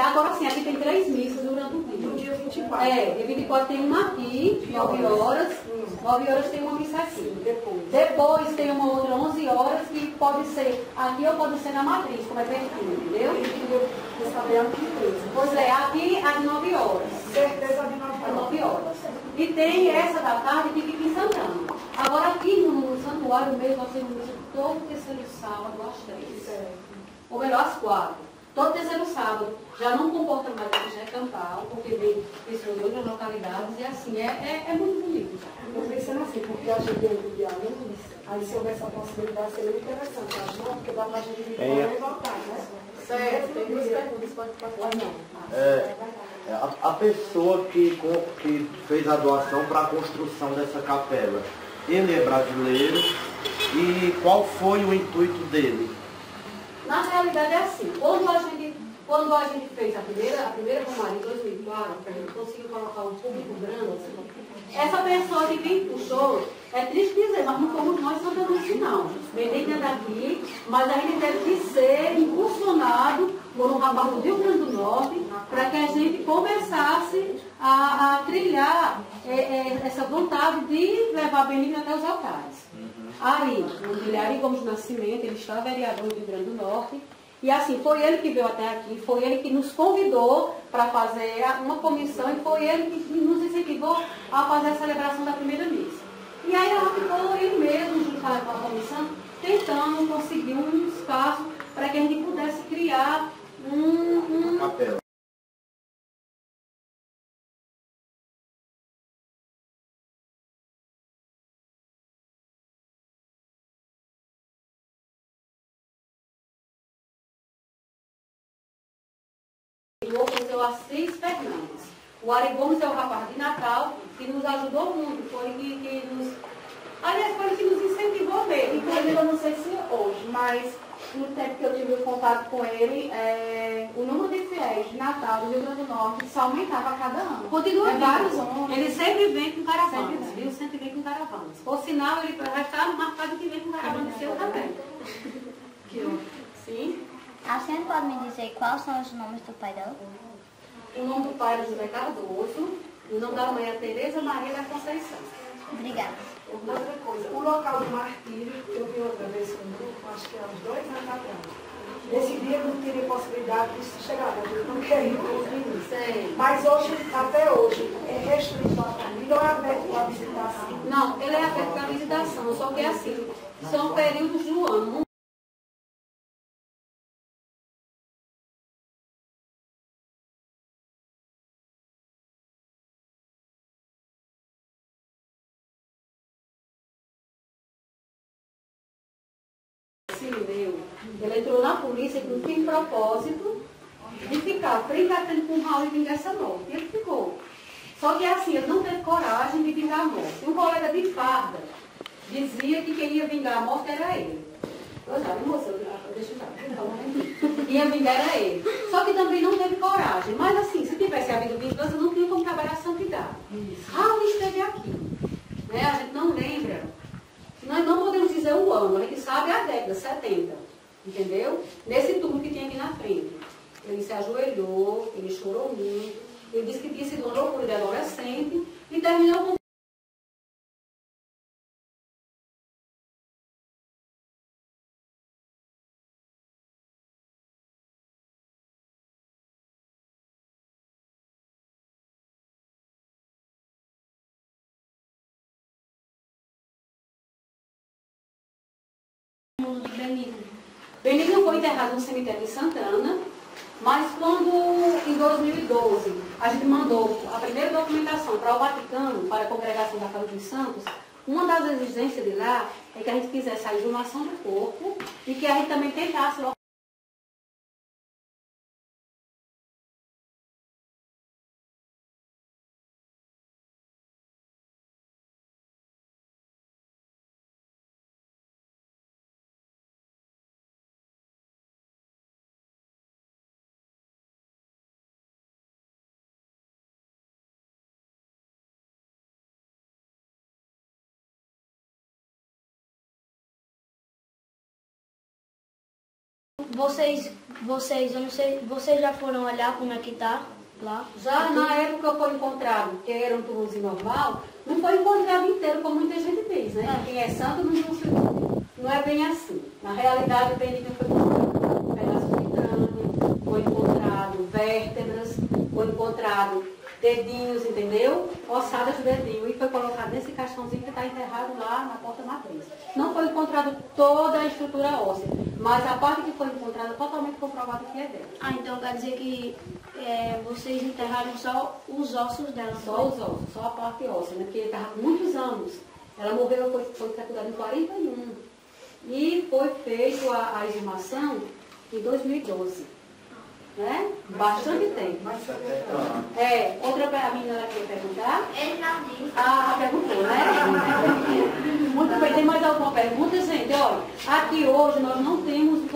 Agora sim, aqui tem três missas durante o dia. No dia 24. É, dia 24 tem uma aqui, 9 horas. 9 horas tem uma missa aqui. Depois. Depois tem uma outra 11 horas que pode ser aqui ou pode ser na matriz, como é pertinho, entendeu? Empresa. Pois é, aqui às 9 horas. Certeza Às 9 horas. E tem essa da tarde que fica em Santana. Agora aqui no, santuário mesmo, nós temos todo terceiro sábado às 3. Ou melhor, às 4. Todo terceiro sábado. Já não comporta mais a igreja campal, porque vem pessoas de outras localidades e assim, é, é, é muito bonito. Eu pensando assim, porque a gente tem de alunos, aí se houver essa possibilidade seria interessante, acho não, porque dá pra gente vir É. e voltar, né? Certo, tem duas perguntas, pode Ou não. É, a, a pessoa que, que fez a doação para a construção dessa capela, ele é brasileiro e qual foi o intuito dele? Na realidade é assim, quando a gente, quando a gente fez a primeira, a primeira Romaria em 2004, que a gente conseguiu colocar um público grande, essa pessoa que quem puxou, é triste dizer, mas não fomos nós santanenses não. Bendito é daqui, mas a gente teve que ser impulsionado por um rapaz do Rio Grande do Norte para que a gente começasse a, a trilhar é, é, essa vontade de levar Benigno até os altares. Aí, o Guilherme Gomes Nascimento, ele está vereador do Rio Grande do Norte. E assim, foi ele que veio até aqui, foi ele que nos convidou para fazer uma comissão e foi ele que nos incentivou a fazer a celebração da primeira missa. E aí ela ficou ele mesmo, junto com a comissão, tentando conseguir um espaço para que a gente pudesse criar Assis Fernandes. O Ari Gomes é o rapaz de Natal, que nos ajudou muito, foi que, que nos. Aliás, foi que nos incentivou mesmo. Inclusive, eu não sei se hoje, mas no tempo que eu tive o contato com ele, é, o número de fiéis de Natal do Rio Grande do Norte só aumentava a cada ano. Continua é vários homens. Ele sempre vem com caravanas, Sempre vem. viu? Sempre vem com caravanas. Por sinal, ele vai estar marcado que vem com caravana seu também. Sim. A senhora pode me dizer quais são os nomes do pai dela? O nome do pai é José Cardoso, o nome da mãe é Tereza Maria da Conceição. Obrigada. Outra coisa, o local do martírio, eu vi outra vez com um grupo, acho que há uns dois anos atrás. Nesse dia não teria possibilidade de chegar, a gente não quer ir com os meninos. Sei. Mas hoje, até hoje, é restrito a família ou é aberto para visitação? Não, ele é aberto para visitação, só que é assim, são períodos do ano. Cirineu, ele entrou na polícia não tinha propósito de ficar frente com o Raul e essa morte. E ele ficou. Só que assim, ele não teve coragem de vingar a morte. Um colega de farda dizia que quem ia vingar a morte era ele. Eu já, moça, deixa eu já, então, ia vingar era ele. Só que também não teve coragem. Mas assim, se tivesse havido vingança, não tinha como trabalhar a santidade. Raul esteve aqui. Né? A gente não lembra. Nós não podemos dizer o ano, a gente sabe a década, 70. Entendeu? Nesse túmulo que tem aqui na frente. Ele ajoelhou, ele chorou muito. Ele disse que tinha sido uma loucura de adolescente e terminou com Benigno. Benigno foi enterrado no cemitério de Santana, mas quando, em 2012, a gente mandou a primeira documentação para o Vaticano, para a Congregação da Casa dos Santos, uma das exigências de lá é que a gente fizesse a exumação do corpo e que a gente também tentasse vocês, vocês, eu não sei, vocês já foram olhar como é que tá lá? Já na época foi encontrado, que era um túmulozinho normal, não foi encontrado inteiro, como muita gente diz, né? Quem é santo não, não, não é bem assim. Na realidade, o Benigno foi encontrado pedaços de crânio, foi encontrado vértebras, foi encontrado dedinhos, entendeu? Ossadas de dedinho. E foi colocado nesse caixãozinho que está enterrado lá na porta matriz. Não foi encontrado toda a estrutura óssea, mas a parte que foi encontrada totalmente comprovada que é dela. Ah, então quer dizer que é, vocês enterraram só os ossos dela? Só os ossos, só a parte óssea, né? Porque ele estava com muitos anos. Ela morreu, foi, foi capturada em 41. E foi feita a, a exumação em 2012. Né? Bastante tempo. Outra a menina quer perguntar? Ele não disse. Ah, perguntou, né? Muito bem, tem mais alguma pergunta, gente? Olha, aqui hoje nós não temos